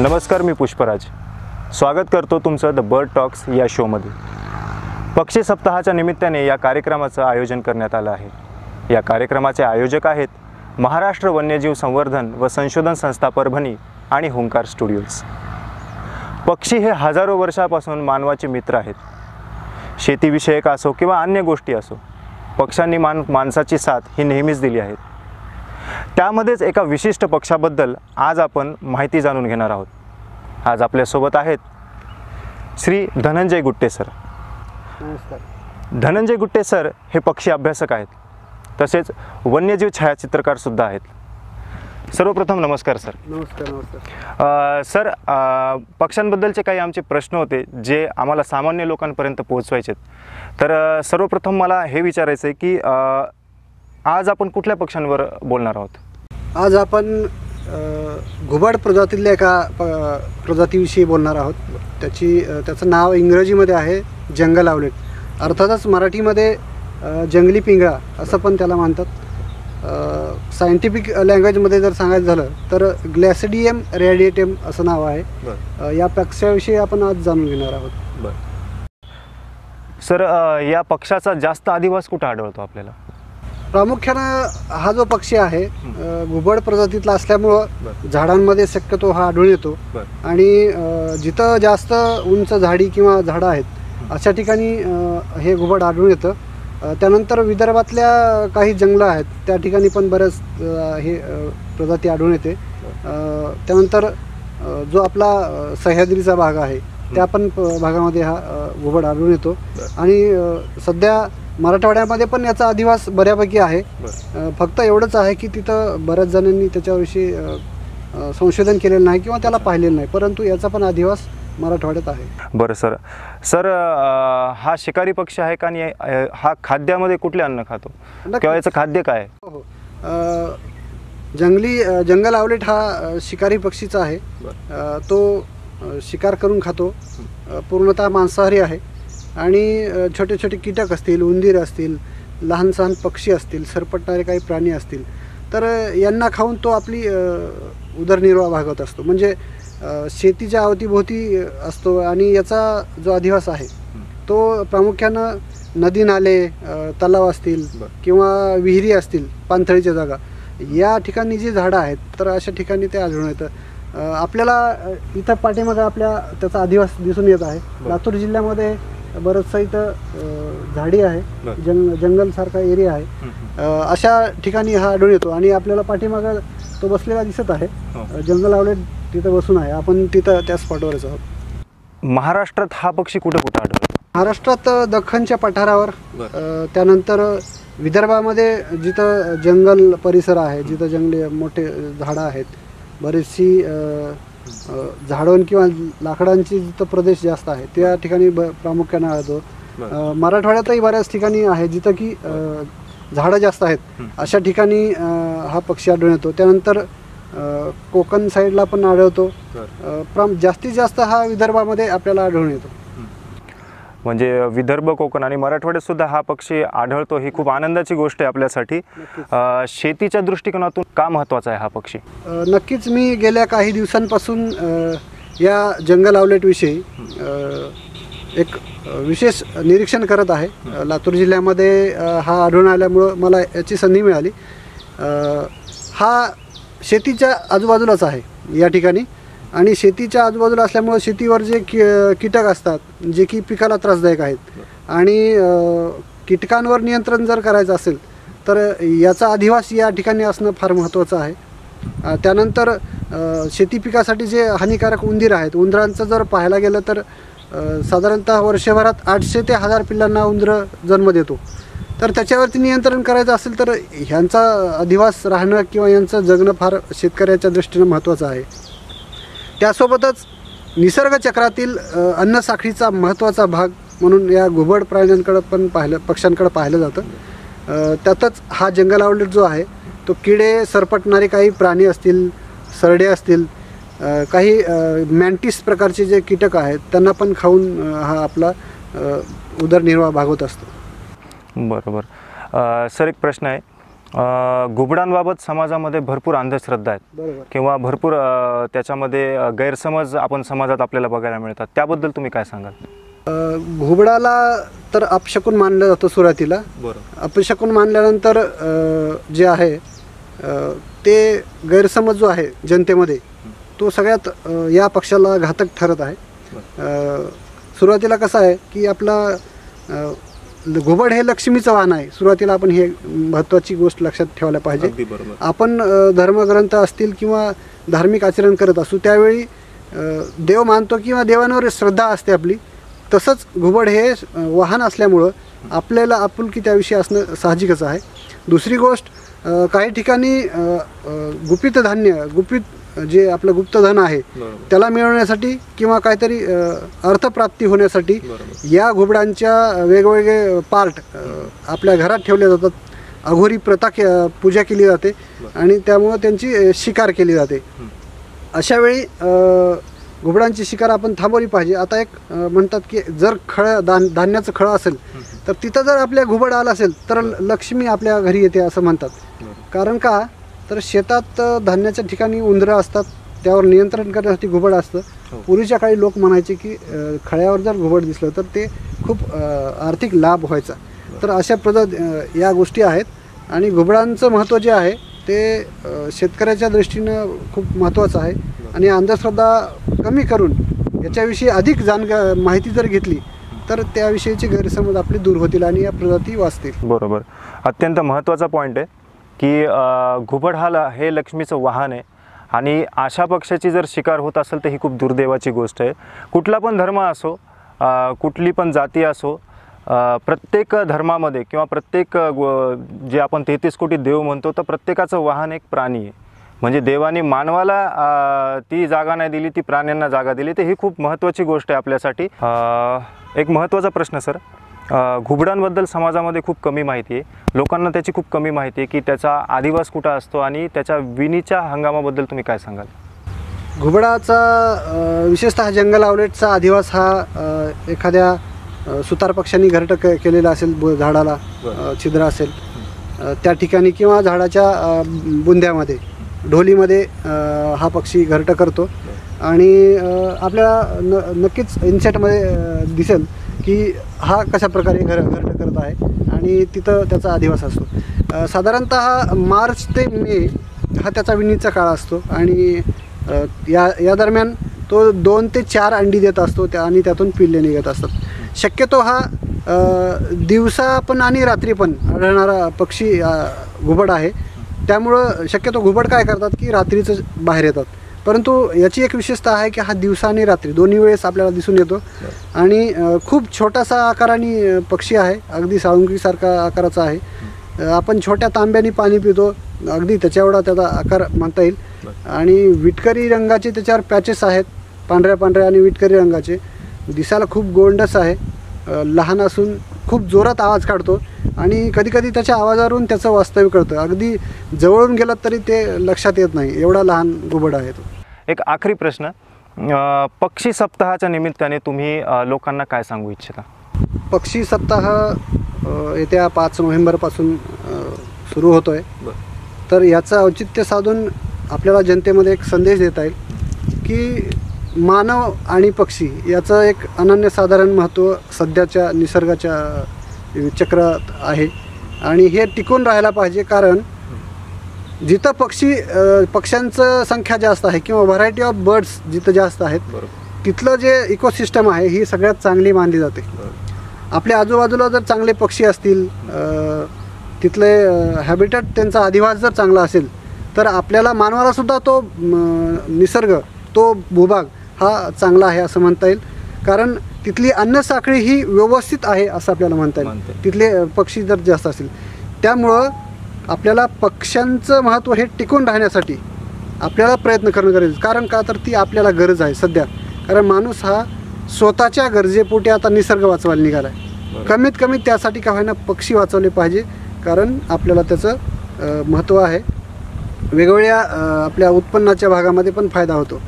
नमस्कार मी पुष्पराज. स्वागत करतो तुमचं द बर्ड टॉक्स या शोमध्ये पक्षी सप्ताहाच्या निमित्ताने या कार्यक्रमाचं आयोजन करण्यात आलं आहे. या कार्यक्रमाचे आयोजक आहेत महाराष्ट्र वन्यजीव संवर्धन व संशोधन संस्था परभणी आणि हुंकार स्टुडिओज. पक्षी हे हजारो वर्षापासून मानवाचे मित्र आहेत. शेतीविषयक असो किंवा अन्य गोष्टी असो पक्ष्यांनी मान माणसाची साथ ही नेहमीच दिली आहेत त्यामध्येच एका विशिष्ट पक्षाबद्दल आज आपण माहिती जाणून घेणार आहोत. आज आपल्यासोबत आहेत श्री धनंजय गुट्टे सर. नमस्कार. धनंजय गुट्टे सर हे पक्षी अभ्यासक आहेत. तसेच वन्यजीव छायाचित्रकारसुद्धा आहेत. सर्वप्रथम नमस्कार सर. नमस्कार नमस्कार. सर पक्ष्यांबद्दलचे काही आमचे प्रश्न होते जे आम्हाला सामान्य लोकांपर्यंत पोहोचवायचे तर सर्वप्रथम मला हे विचारायचं आहे की अ, आज आपण कुठल्या पक्ष्यांवर बोलणार आहोत? आज आपण घुबड प्रजातीतल्या एका प प्रजातीविषयी बोलणार आहोत. त्याची त्याचं नाव इंग्रजीमध्ये आहे जंगल आवलेट अर्थातच मराठीमध्ये जंगली पिंगळा असं पण त्याला म्हणतात सायंटिफिक लँग्वेजमध्ये जर सांगायचं झालं तर ग्लॅसिडियम रेडिएटियम असं नाव आहे. या पक्षाविषयी आपण आज जाणून घेणार आहोत. सर या पक्षाचा जास्त अधिवास कुठं आढळतो आपल्याला? प्रामुख्यानं हा जो पक्षी आहे घुबड प्रजातीतला असल्यामुळं. झाडांमध्ये शक्यतो हा आढळून येतो. आणि जिथं जास्त उंच झाडी किंवा झाडं आहेत अशा ठिकाणी हे घुबड आढळून येतं. त्यानंतर विदर्भातल्या काही जंगलं आहेत त्या ठिकाणी पण बऱ्याच हे प्रजाती आढळून येते. त्यानंतर जो आपला सह्याद्रीचा भाग आहे त्या पण भागामध्ये हा घुबड आढळून येतो. आणि सध्या मराठवाड्यामध्ये पण याचा अधिवास बऱ्यापैकी आहे. फक्त एवढंच आहे की तिथं बऱ्याच जणांनी त्याच्याविषयी संशोधन केलेलं नाही किंवा त्याला पाहिलेलं नाही. परंतु याचा पण अधिवास मराठवाड्यात आहे. बरं सर. सर हा शिकारी पक्षी आहे का? आणि हा खाद्यामध्ये कुठले अन्न खातो. किंवा याचं खाद्य काय? हो, हो. जंगली जंगल आवलेट हा शिकारी पक्षीचा आहे. तो शिकार करून खातो. पूर्णतः मांसाहारी आहे. आणि छोटे छोटे कीटक असतील उंदीर असतील लहान सहान पक्षी असतील सरपटणारे काही प्राणी असतील तर यांना खाऊन तो आपली उदरनिर्वाह भागवत असतो. म्हणजे शेतीच्या अवतीभोवती असतो आणि याचा जो अधिवास आहे तो प्रामुख्यानं नदी नाले तलाव असतील. किंवा विहिरी असतील पाणथळीच्या जागा या ठिकाणी जी झाडं आहेत तर अशा ठिकाणी ते आढळून येतं. आपल्याला इथं पाठीमागं आपल्या त्याचा अधिवास दिसून येत आहे. लातूर जिल्ह्यामध्ये बरंचसं इथं झाडी आहे. जंग जंगलसारखा एरिया आहे. अशा ठिकाणी हा आढळून येतो आणि आपल्याला पाठीमागं तो बसलेला दिसत आहे. हो. जंगल आवलेट तिथं बसून आहे. आपण तिथं त्या स्पॉटवरच आहोत. महाराष्ट्रात हा पक्षी कुठं कुठं आढळतो? महाराष्ट्रात दख्खनच्या पठारावर त्यानंतर विदर्भामध्ये जिथं जंगल परिसर आहे जिथं जंगली मोठे झाडं आहेत बरीचशी झाडं किंवा लाकडांची जिथं प्रदेश जास्त आहे त्या ठिकाणी ब प्रामुख्याने आढळतो मराठवाड्यातही बऱ्याच ठिकाणी आहे जिथं की झाडं जास्त आहेत. अशा ठिकाणी हा पक्षी आढळून येतो त्यानंतर कोकण साईडला पण आढळतो. जास्तीत जास्त हा विदर्भामध्ये आपल्याला आढळून येतो. म्हणजे विदर्भ कोकण आणि मराठवाड्यात सुद्धा हा पक्षी आढळतो. ही खूप आनंदाची गोष्ट आहे आपल्यासाठी. शेतीच्या दृष्टिकोनातून का महत्त्वाचा आहे हा पक्षी? नक्कीच मी गेल्या काही दिवसांपासून या जंगल आवलेटविषयी एक विशेष निरीक्षण करत आहे. लातूर जिल्ह्यामध्ये हा आढळून आल्यामुळं मला याची संधी मिळाली. हा शेतीच्या आजूबाजूलाच आहे या ठिकाणी. आणि शेतीच्या आजूबाजूला असल्यामुळं शेतीवर जे कि कीटक असतात जे की पिकाला त्रासदायक आहेत. आणि कीटकांवर नियंत्रण जर करायचं असेल तर याचा अधिवास या ठिकाणी असणं फार महत्त्वाचं आहे. त्यानंतर शेती पिकासाठी जे हानिकारक उंदीर आहेत उंदरांचं जर पाहायला गेलं तर साधारणतः वर्षभरात आठशे ते हजार पिल्लांना उंदरं जन्म देतो. तर त्याच्यावरती नियंत्रण करायचं असेल तर ह्यांचा अधिवास राहणं किंवा यांचं जगणं फार शेतकऱ्याच्या दृष्टीनं महत्त्वाचं आहे. त्यासोबतच निसर्गचक्रातील अन्नसाखळीचा महत्त्वाचा भाग म्हणून या घुबड प्राण्यांकडं पण पाहिलं पक्ष्यांकडं पाहिलं जातं. त्यातच हा जंगल आवलेट जो आहे तो किडे सरपटणारे काही प्राणी असतील सरडे असतील काही अ, मॅन्टिस प्रकारचे जे कीटक आहेत त्यांना पण खाऊन हा आपला उदरनिर्वाह भागवत असतो. बरोबर. सर एक प्रश्न आहे. घुबडांबाबत समाजामध्ये भरपूर अंधश्रद्धा आहेत. किंवा भरपूर त्याच्यामध्ये गैरसमज आपण समाजात आपल्याला बघायला मिळतात. त्याबद्दल तुम्ही काय सांगाल? घुबडाला तर अपशकून मानलं जातं सुरुवातीला. बरोबर अपशकून मानल्यानंतर जे आहे ते गैरसमज जो आहे जनतेमध्ये तो सगळ्यात या पक्षाला घातक ठरत आहे. सुरुवातीला कसं आहे की आपला घुबड हे लक्ष्मीचं वाहन आहे. सुरुवातीला आपण हे महत्त्वाची गोष्ट लक्षात ठेवायला पाहिजे. आपण धर्मग्रंथ असतील किंवा धार्मिक आचरण करत असू त्यावेळी देव मानतो किंवा देवांवर श्रद्धा असते आपली तसंच घुबड हे वाहन असल्यामुळं आपल्याला आपुलकी त्याविषयी असणं साहजिकच आहे. दुसरी गोष्ट काही ठिकाणी गुपित धान्य गुपित जे आपलं गुप्तधन आहे त्याला मिळवण्यासाठी किंवा काहीतरी अर्थप्राप्ती होण्यासाठी या घुबडांच्या वेगवेगळे पार्ट आपल्या घरात ठेवले जातात. अघोरी प्रथा के पूजा केली जाते आणि त्यामुळं त्यांची शिकार केली जाते. अशा वेळी घुबडांची शिकार आपण थांबवली पाहिजे. आता एक म्हणतात की जर खळं धान धान्याचं खळं असेल तर तिथं जर आपल्या घुबड आलं असेल तर लक्ष्मी आपल्या घरी येते असं म्हणतात. कारण का? तर शेतात धान्याच्या ठिकाणी उंदरं असतात त्यावर नियंत्रण करण्यासाठी घुबड असतं. हो. पूर्वीच्या काळी लोक म्हणायचे की खळ्यावर जर घुबड दिसलं तर ते खूप आर्थिक लाभ व्हायचा. तर अशा अ, या गोष्टी आहेत. आणि घुबडांचं महत्त्व जे आहे ते शेतकऱ्याच्या दृष्टीनं खूप महत्त्वाचं आहे. आणि अंधश्रद्धा कमी करून याच्याविषयी अधिक जाणका माहिती जर घेतली तर त्याविषयीचे गैरसमज आपले दूर होतील आणि या प्रजाती वाचतील. बरोबर. अत्यंत महत्त्वाचा पॉईंट आहे. की अ, घुबड हा हे लक्ष्मीचं वाहन आहे. आणि अशा पक्षाची जर शिकार होत असेल तर ही खूप दुर्दैवाची गोष्ट आहे. कुठला पण धर्म असो कुठली पण जाती असो प्रत्येक धर्मामध्ये किंवा प्रत्येक गो- जे आपण तेहतीस कोटी देव म्हणतो तर प्रत्येकाचं वाहन एक प्राणी आहे. म्हणजे देवाने मानवाला ती जागा नाही दिली ती प्राण्यांना जागा दिली तर ही खूप महत्त्वाची गोष्ट आहे आपल्यासाठी. एक महत्त्वाचा प्रश्न सर. घुबडांबद्दल समाजामध्ये खूप कमी माहिती आहे. लोकांना त्याची खूप कमी माहिती आहे की त्याचा आदिवास कुठं असतो आणि त्याच्या विणीच्या हंगामाबद्दल तुम्ही काय सांगाल? घुबडाचा विशेषतः जंगल आवलेटचा अधिवास हा एखाद्या सुतार पक्ष्यांनी घरट के केलेला असेल बु- झाडाला छिद्र असेल त्या ठिकाणी किंवा झाडाच्या बुंद्यामध्ये ढोलीमध्ये हा पक्षी घरट करतो. आणि आपल्याला न नक्कीच इन्सेटमध्ये दिसेल की हा कशा प्रकारे घर घरट करत आहे आणि तिथं त्याचा अधिवास असतो. साधारणतः मार्च ते मे हा त्याचा विणीचा काळ असतो आणि या या दरम्यान तो दोन ते चार अंडी देत असतो त्या आणि त्यातून पिल्ले निघत असतात. शक्यतो हा दिवसा पण आणि रात्री पण आढळणारा पक्षी घुबड आहे. त्यामुळं शक्यतो घुबड काय करतात की रात्रीचं बाहेर येतात. परंतु याची एक विशेषता आहे की हा दिवसा आणि रात्री दोन्ही वेळेस आपल्याला दिसून येतो. आणि खूप छोटासा आकाराने पक्षी आहे. अगदी साळुंकीसारखा आकाराचा आहे. आपण छोट्या तांब्याने पाणी पितो. अगदी त्याच्या एवढा त्याचा आकार म्हणता येईल. आणि विटकरी रंगाचे त्याच्यावर पॅचेस आहेत. पांढऱ्या पांढऱ्या आणि विटकरी रंगाचे. दिसायला खूप गोंडस आहे. लहान असून खूप जोरात आवाज काढतो. आणि कधीकधी त्याच्या आवाजावरून त्याचं वास्तव्य कळतं. अगदी जवळून गेलात तरी ते लक्षात येत नाही. एवढा लहान घुबड आहे तो. एक आखरी प्रश्न. पक्षी सप्ताहाच्या निमित्ताने तुम्ही लोकांना काय सांगू इच्छिता? पक्षी सप्ताह येत्या पाच नोव्हेंबरपासून सुरू होतो आहे तर याचं औचित्य साधून आपल्याला जनतेमध्ये एक संदेश देता येईल की मानव आणि पक्षी याचं एक अनन्यसाधारण महत्त्व सध्याच्या निसर्गाच्या चक्रात आहे. आणि हे टिकून राहायला पाहिजे कारण जिथं पक्षी पक्ष्यांचं संख्या जास्त आहे किंवा व्हरायटी ऑफ बर्ड्स जिथं जास्त आहेत तिथलं जे इकोसिस्टम आहे ही सगळ्यात चांगली मानली जाते. आपल्या आजूबाजूला जर चांगले पक्षी असतील तिथले हॅबिटेट त्यांचा अधिवास जर चांगला असेल तर आपल्याला मानवाला सुद्धा तो निसर्ग तो भूभाग हा चांगला आहे असं म्हणता येईल. कारण तिथली अन्न साखळी ही व्यवस्थित आहे असं आपल्याला म्हणता येईल. तिथले पक्षी जर जास्त असतील. त्यामुळं आपल्याला पक्ष्यांचं महत्त्व हे टिकून राहण्यासाठी आपल्याला प्रयत्न करणं गरजेचं कारण का तर ती आपल्याला गरज आहे सध्या. कारण माणूस हा स्वतःच्या गरजेपोटी आता निसर्ग वाचवायला निघाला आहे. कमीत कमी त्यासाठी का होईना पक्षी वाचवले पाहिजे. कारण आपल्याला त्याचं महत्त्व आहे. वेगवेगळ्या आपल्या उत्पन्नाच्या भागामध्ये पण फायदा होतो.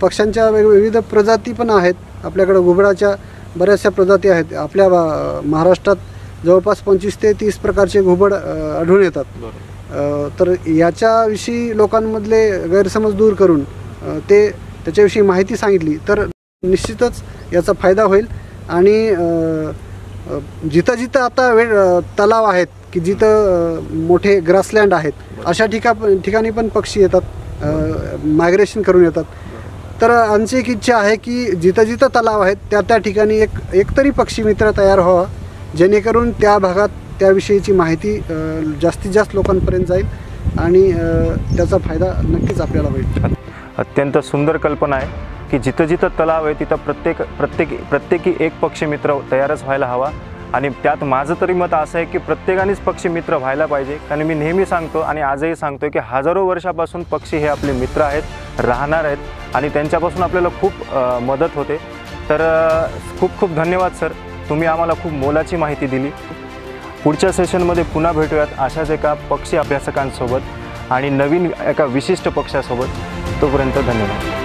पक्ष्यांच्या वेग विविध प्रजाती पण आहेत. आपल्याकडं घुबडाच्या बऱ्याचशा प्रजाती आहेत. आपल्या महाराष्ट्रात जवळपास पंचवीस ते तीस प्रकारचे घुबड आढळून येतात. तर याच्याविषयी लोकांमधले गैरसमज दूर करून ते त्याच्याविषयी माहिती सांगितली तर निश्चितच याचा फायदा होईल. आणि जिथं जिथं आता वेळ तलाव आहेत की जिथं मोठे ग्रासलँड आहेत अशा ठिका ठिकाणी पण पक्षी येतात मायग्रेशन करून येतात. तर आमची एक इच्छा आहे की जिथं जिथं तलाव आहेत त्या त्या ठिकाणी एक एकतरी पक्षी मित्र तयार व्हावा. जेणेकरून त्या भागात त्याविषयीची माहिती जास्तीत जास्त लोकांपर्यंत जाईल आणि त्याचा फायदा नक्कीच आपल्याला होईल. अत्यंत सुंदर कल्पना आहे की जिथं जिथं तलाव आहे तिथं प्रत्येक प्रत्येक प्रत्येकी एक पक्षी मित्र तयारच व्हायला हवा. आणि त्यात माझं तरी मत असं आहे की प्रत्येकानेच पक्षी मित्र व्हायला पाहिजे. कारण मी नेहमी सांगतो आणि आजही सांगतो की हजारो वर्षापासून पक्षी हे आपले मित्र आहेत राहणार आहेत आणि त्यांच्यापासून आपल्याला खूप मदत होते. तर खूप खूप धन्यवाद सर. तुम्ही आम्हाला खूप मोलाची माहिती दिली. पुढच्या सेशनमध्ये पुन्हा भेटूयात अशाच एका पक्षी अभ्यासकांसोबत आणि नवीन एका विशिष्ट पक्षासोबत तोपर्यंत धन्यवाद.